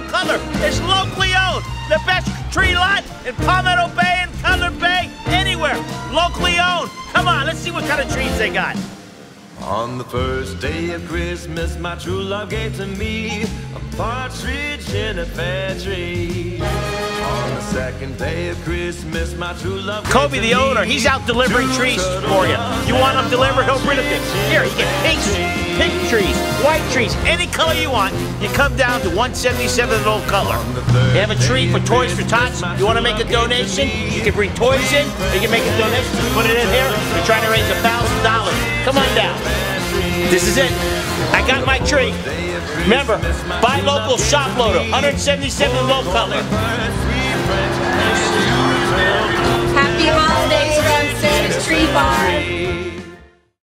177th Old Cutler. It's locally owned. The best tree lot in Palmetto Bay and Cutler Bay, anywhere. Locally owned. Come on, let's see what kind of trees they got. On the first day of Christmas, my true love gave to me a partridge in a pear tree. On the second day of Christmas, my true love. gave Kobe, to the owner, he's out delivering trees for you. You want them delivered, he'll bring partridge Here, you in get a pink, pink tree. trees, white trees, any color you want. You come down to 177th Old Cutler. They have a tree for Toys for Tots. You want to make a donation? You can bring toys in, you can make a donation, put it in here. We're trying to raise a thousand dollars. Come on down. This is it. I got my tree. Remember, buy local, shop loader, 177th Old. Happy